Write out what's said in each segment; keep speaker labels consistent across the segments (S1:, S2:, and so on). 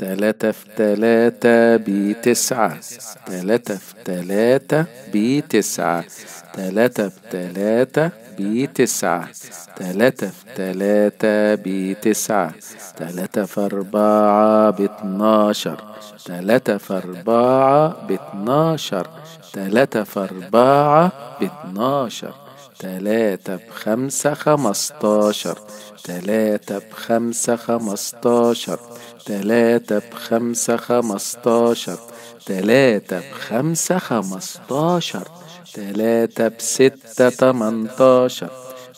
S1: تلاتة في تلاتة بتسعة. تلاتة في تلاتة بتسعة. تلاتة بتلاتة بتسعة. تلاتة في تلاتة بتسعة. تلاتة في أربعة باتناشر. تلاتة في أربعة باتناشر. تلاتة في أربعة باتناشر. تلاتة بخمسة خمستاشر. تلاتة بخمسة خمستاشر. تلاتة بخمسة خمستاشر. تلاتة بخمسة خمستاشر. تلاتة بستة تمنتاشر.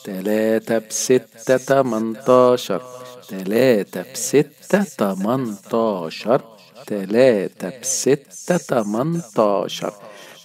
S1: تلاتة بستة تمنتاشر. تلاتة بستة تمنتاشر. تلاتة بستة تمنتاشر.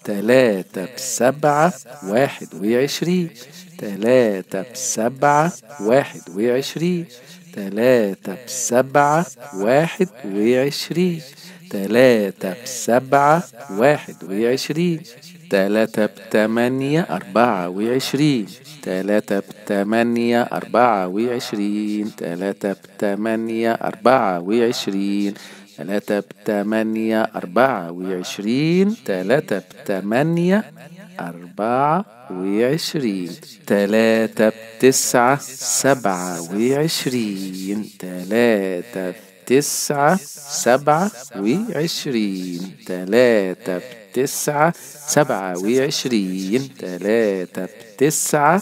S1: تلاتة بسبعة واحد وعشرين. تلاتة بسبعة واحد وعشرين. تلاتة بسبعة واحد وعشرين. تلاتة بسبعة واحد وعشرين. تلاتة بتمانية أربعة وعشرين. تلاتة بتمانية أربعة وعشرين. تلاتة بتمانية أربعة وعشرين. تلاتة بتمانية أربعة وعشرين تلاتة بتمانية أربعة وعشرين تلاتة بتسعة سبعة وعشرين تلاتة بتسعة سبعة وعشرين تلاتة بتسعة سبعة وعشرين تلاتة بتسعة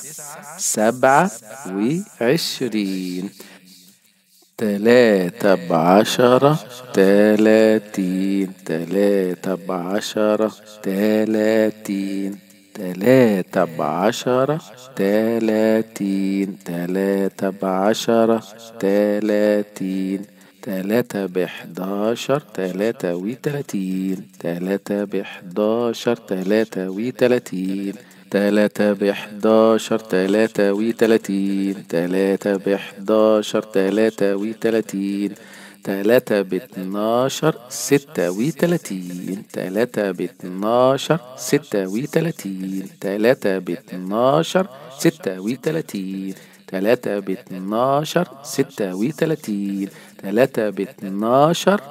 S1: سبعة وعشرين. تلاتة بعشرة تلاتين تلاتة بعشرة تلاتين تلاتة بعشرة تلاتين تلاتة بعشرة تلاتين تلاتة بحداشر تلاتة وتلاتين تلاتة بحداشر تلاتة وتلاتين. تلاتة بحداشر تلاتة وتلاتين تلاتة بحداشر تلاتة وتلاتين تلاتة باتناشر ستة وتلاتين تلاتة باتناشر ستة وتلاتين تلاتة باتناشر ستة وتلاتين تلاتة باتناشر ستة وتلاتين. تلاتة باتناشر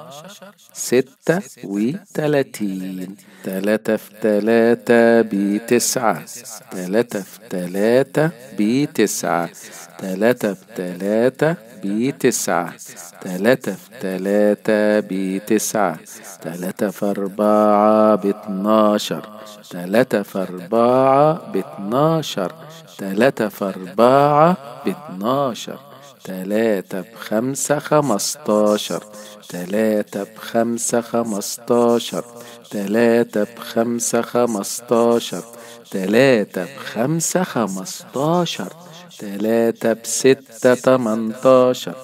S1: ستة وتلاتين. تلاتة في تلاتة بتسعة. تلاتة في تلاتة بتسعة. تلاتة في تلاتة بتسعة. تلاتة في تلاتة بتسعة. تلاتة في أربعة باتناشر. تلاتة في أربعة باتناشر. تلاتة في أربعة باتناشر تلاتة بخمسة خمستاشر تلاتة بخمسة خمستاشر تلاتة بخمسة خمستاشر تلاتة بخمسة خمستاشر تلاتة بستة تمنتاشر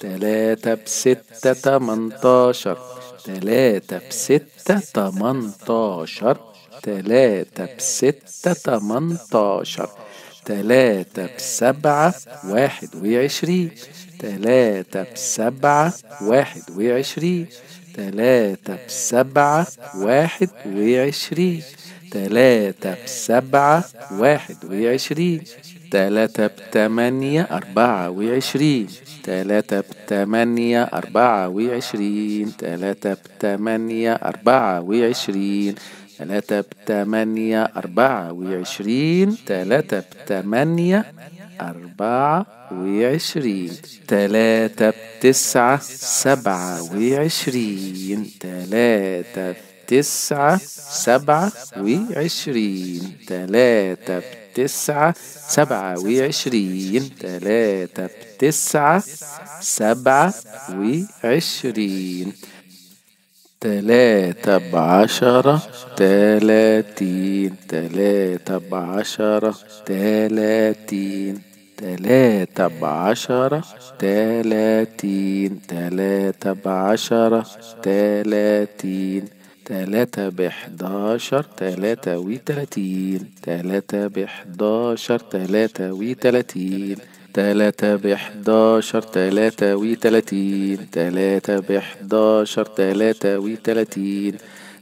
S1: تلاتة بستة تمنتاشر تلاتة بستة تمنتاشر تلاتة بستة تمنتاشر. تلاتة بسبعة واحد وعشرين. تلاتة بسبعة واحد وعشرين. تلاتة بسبعة واحد وعشرين. تلاتة بسبعة واحد وعشرين. تلاتة بتمانية أربعة وعشرين. تلاتة بتمانية أربعة وعشرين. تلاتة بتمانية أربعة وعشرين. تلاتة بتمانية أربعة وعشرين تلاتة بتمانية أربعة وعشرين تلاتة بتسعة سبعة وعشرين تلاتة بتسعة سبعة وعشرين تلاتة بتسعة سبعة وعشرين تلاتة بتسعة سبعة وعشرين. تلاتة بعشرة تلاتين تلاتة بعشرة تلاتين تلاتة بعشرة تلاتين تلاتة بعشرة تلاتين تلاتة بحداشر تلاتة وتلاتين تلاتة بحداشر تلاتة وتلاتين. تلاتة بحداشر تلاتة وتلاتين تلاتة بحداشر تلاتة وتلاتين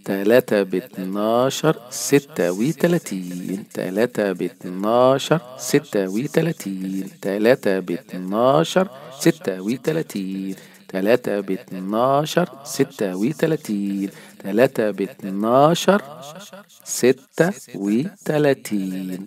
S1: تلاتة باتناشر ستة وتلاتين تلاتة باتناشر ستة وتلاتين تلاتة باتناشر ستة وتلاتين تلاتة باتناشر ستة وتلاتين تلاتة باتناشر ستة وتلاتين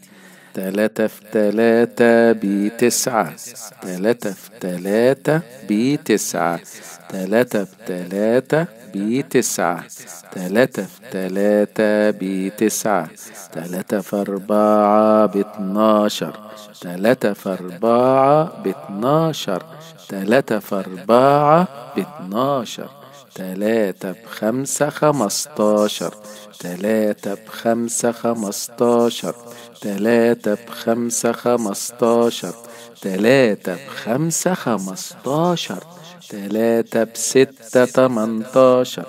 S1: تلاتة في تلاتة بتسعة. تلاتة في تلاتة بتسعة. تلاتة بتلاتة بتسعة. تلاتة في تلاتة بتسعة. تلاتة في أربعة باتناشر. تلاتة في أربعة باتناشر. تلاتة في أربعة باتناشر. تلاتة بخمسة خمستاشر. تلاتة بخمسة خمستاشر. تلاتة بخمسة خمستاشر. تلاتة بخمسة خمستاشر. تلاتة بستة تمنتاشر.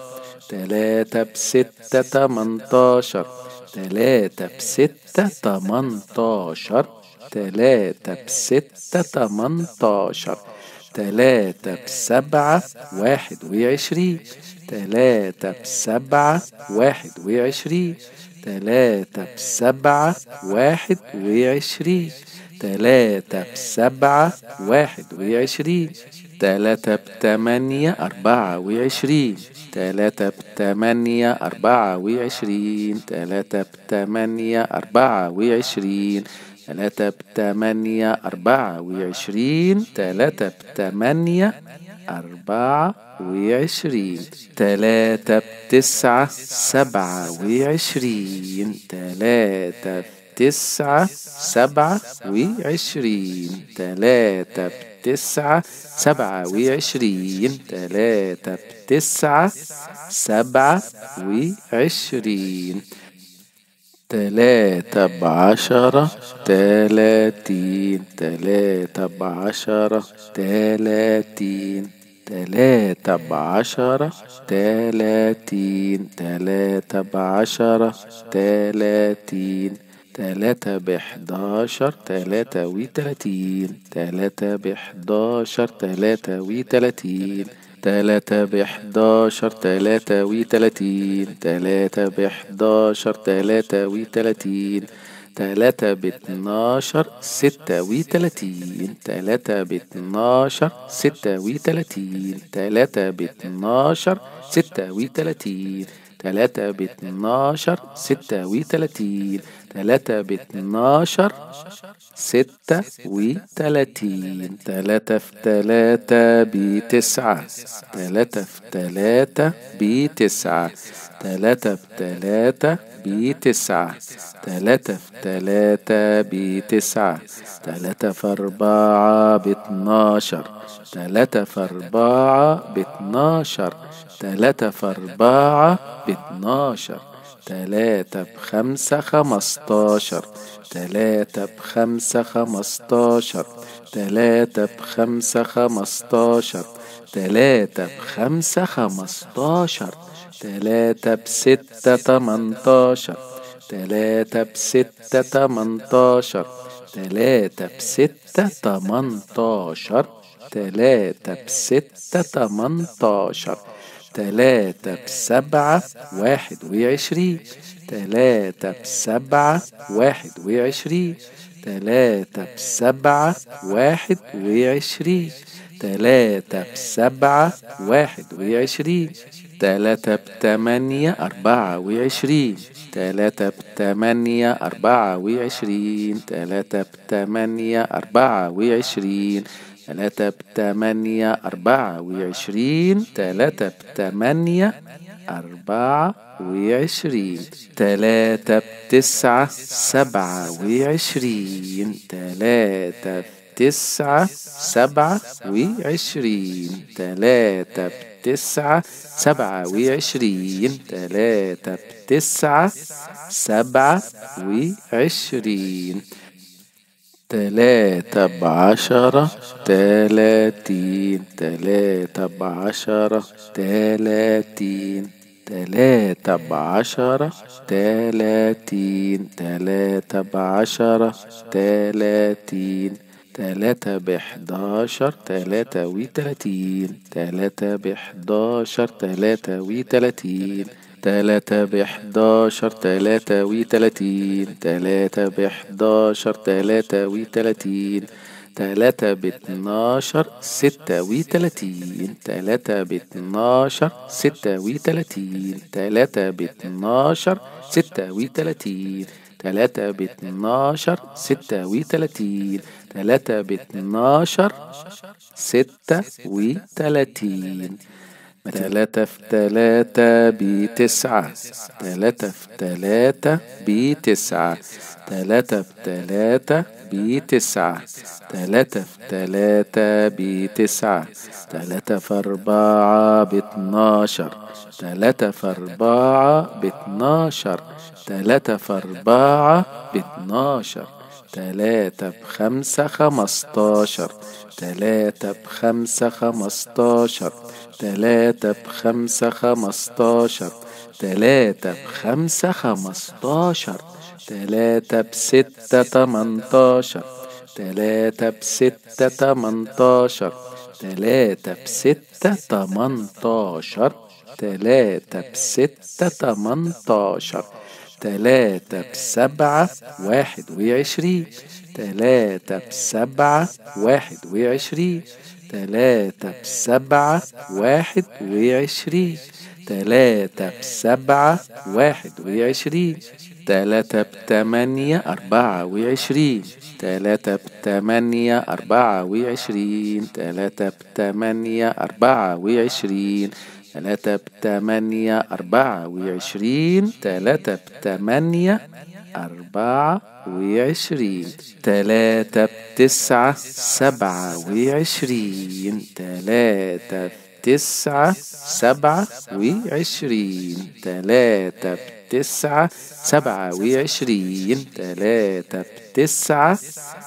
S1: تلاتة بستة تمنتاشر. تلاتة بستة تمنتاشر. تلاتة بستة تمنتاشر. تلاتة بسبعة واحد وعشرين. تلاتة بسبعة واحد وعشرين. تلاتة بسبعة واحد وعشرين. تلاتة بسبعة واحد وعشرين. تلاتة بتمانية أربعة وعشرين. تلاتة بتمانية أربعة وعشرين. تلاتة بتمانية أربعة وعشرين. تلاتة بتمانية أربعة وعشرين تلاتة بتمانية أربعة وعشرين تلاتة بتسعة سبعة وعشرين تلاتة بتسعة سبعة وعشرين تلاتة بتسعة سبعة وعشرين تلاتة بتسعة سبعة وعشرين. تلاتة بعشرة تلاتين تلاتة بعشرة تلاتين تلاتة بعشرة تلاتين تلاتة بعشرة تلاتين تلاتة بحداشر تلاتة وتلاتين تلاتة بحداشر تلاتة وتلاتين. تلاتة بحداشر تلاتة وتلاتين تلاتة بحداشر تلاتة وتلاتين تلاتة باتناشر ستة وتلاتين تلاتة باتناشر ستة وتلاتين تلاتة باتناشر ستة وتلاتين تلاتة باتناشر ستة وتلاتين تلاتة باتناشر ستة وتلاتين. تلاتة في تلاتة بتسعة. تلاتة في تلاتة بتسعة. تلاتة بتلاتة بتسعة. تلاتة في تلاتة بتسعة. تلاتة في أربعة باتناشر. تلاتة في أربعة باتناشر. تلاتة في أربعة باتناشر. تلاتة بخمسة خمستاشر. تلاتة بخمسة خمستاشر. تلاتة بخمسة خمستاشر. تلاتة بخمسة خمستاشر. تلاتة بستة تمنتاشر. تلاتة بستة تمنتاشر. تلاتة بستة تمنتاشر. تلاتة بستة تمنتاشر. تلاتة بسبعة واحد وعشرين. تلاتة بسبعة واحد وعشرين. تلاتة بسبعة واحد وعشرين. تلاتة بسبعة واحد وعشرين. تلاتة بتمانية أربعة وعشرين. تلاتة بتمانية أربعة وعشرين. تلاتة بتمانية أربعة وعشرين. تلاتة بتمانية أربعة وعشرين تلاتة بتمانية أربعة وعشرين تلاتة بتسعة سبعة وعشرين تلاتة بتسعة سبعة وعشرين تلاتة بتسعة سبعة وعشرين تلاتة بتسعة سبعة وعشرين. تلاتة بعشرة تلاتين تلاتة بعشرة تلاتين تلاتة بعشرة تلاتين تلاتة بعشرة تلاتين تلاتة بحداشر تلاتة وتلاتين تلاتة بحداشر تلاتة وتلاتين. تلاتة بحداشر تلاتة وتلاتين تلاتة بحداشر تلاتة وتلاتين تلاتة باتناشر ستة وتلاتين تلاتة باتناشر ستة وتلاتين تلاتة باتناشر ستة وتلاتين تلاتة باتناشر ستة وتلاتين تلاتة باتناشر ستة وتلاتين تلاتة في تلاتة بتسعة. تلاتة في تلاتة بتسعة. تلاتة في تلاتة بتسعة. تلاتة في تلاتة بتسعة. تلاتة في أربعة باتناشر. تلاتة في أربعة باتناشر. تلاتة في أربعة باتناشر. تلاتة بخمسة خمستاشر. تلاتة بخمسة خمستاشر. تلاتة بخمسة خمستاشر. تلاتة بخمسة خمستاشر. تلاتة بستة تمنتاشر. تلاتة بستة تمنتاشر. تلاتة بستة تمنتاشر. تلاتة بستة تمنتاشر. تلاتة بسبعة واحد وعشرين. تلاتة بسبعة واحد وعشرين. تلاتة بسبعة واحد وعشرين. تلاتة بسبعة واحد وعشرين. تلاتة بتمانية أربعة وعشرين. تلاتة بتمانية أربعة وعشرين. تلاتة بتمانية أربعة وعشرين. تلاتة بتمانية أربعة وعشرين تلاتة بتمانية أربعة وعشرين تلاتة بتسعة سبعة وعشرين تلاتة بتسعة سبعة وعشرين تلاتة بتسعة سبعة وعشرين تلاتة بتسعة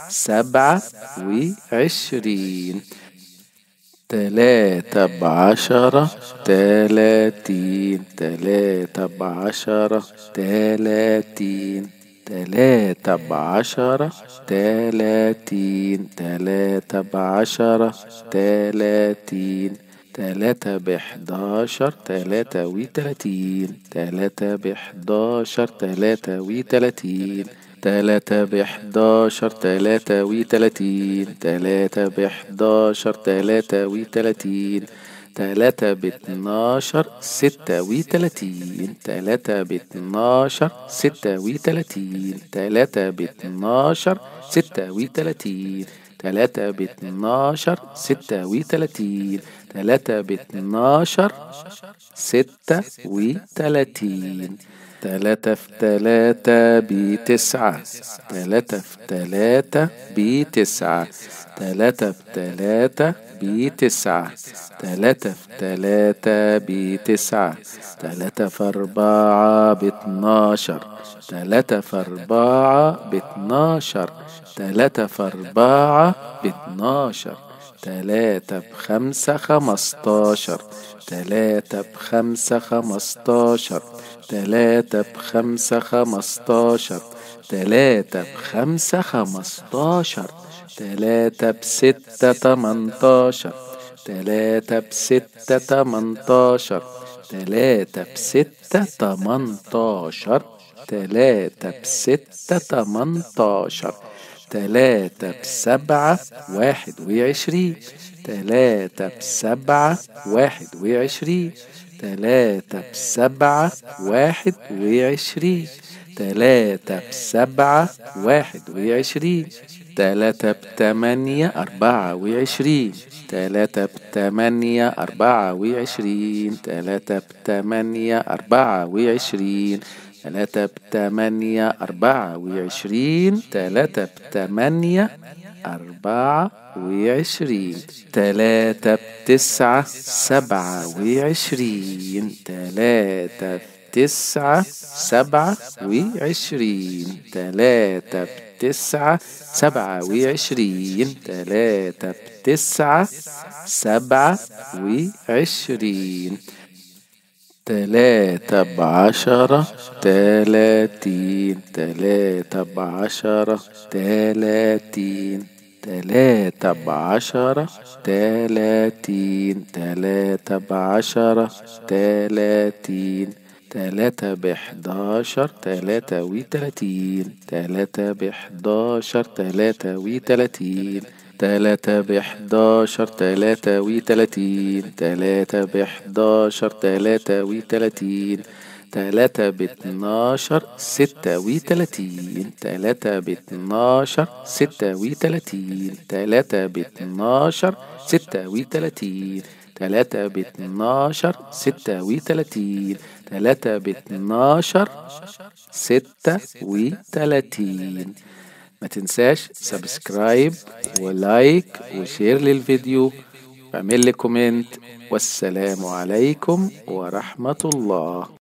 S1: سبعة وعشرين. تلاتة بعشرة تلاتين تلاتة بعشرة تلاتين تلاتة بعشرة تلاتين تلاتة بعشرة تلاتين تلاتة بحداشر تلاتة وتلاتين تلاتة بحداشر تلاتة وتلاتين. تلاتة بحداشر تلاتة وتلاتين تلاتة بحداشر تلاتة وتلاتين تلاتة باتناشر ستة وتلاتين تلاتة باتناشر ستة وتلاتين تلاتة باتناشر ستة وتلاتين تلاتة باتناشر ستة وتلاتين تلاتة باتناشر ستة وتلاتين. تلاتة في تلاتة بتسعة. تلاتة في تلاتة بتسعة. تلاتة في تلاتة بتسعة. تلاتة في تلاتة بتسعة. تلاتة في أربعة باتناشر. تلاتة في أربعة باتناشر. تلاتة في أربعة باتناشر. تلاتة بخمسة خمستاشر. تلاتة بخمسة خمستاشر. تلاتة بخمسة خمستاشر. تلاتة بخمسة خمستاشر. تلاتة بستة تمنتاشر. تلاتة بستة تمنتاشر. تلاتة بستة تمنتاشر. تلاتة بستة تمنتاشر. تلاتة بسبعة واحد وعشرين. تلاتة بسبعة واحد وعشرين. تلاتة بسبعة واحد وعشرين. تلاتة بسبعة واحد وعشرين. تلاتة بتمانية أربعة وعشرين. تلاتة بتمانية أربعة وعشرين. تلاتة بتمانية أربعة وعشرين. تلاتة بتمانية أربعة وعشرين تلاتة بتمانية أربعة وعشرين تلاتة بتسعة سبعة وعشرين تلاتة بتسعة سبعة وعشرين تلاتة بتسعة سبعة وعشرين تلاتة بتسعة سبعة وعشرين. تلاتة بعشرة تلاتين تلاتة بعشرة تلاتين تلاتة بعشرة تلاتين تلاتة بعشرة تلاتين تلاتة بحداشر تلاتة وتلاتين تلاتة بحداشر تلاتة وتلاتين. تلاتة بحداشر تلاتة وتلاتين تلاتة بحداشر تلاتة وتلاتين تلاتة باتناشر ستة وتلاتين تلاتة باتناشر ستة وتلاتين تلاتة باتناشر ستة وتلاتين تلاتة باتناشر ستة وتلاتين تلاتة باتناشر ستة وتلاتين ما تنساش subscribe و like و share للفيديو واعمل لي comment والسلام عليكم ورحمة الله.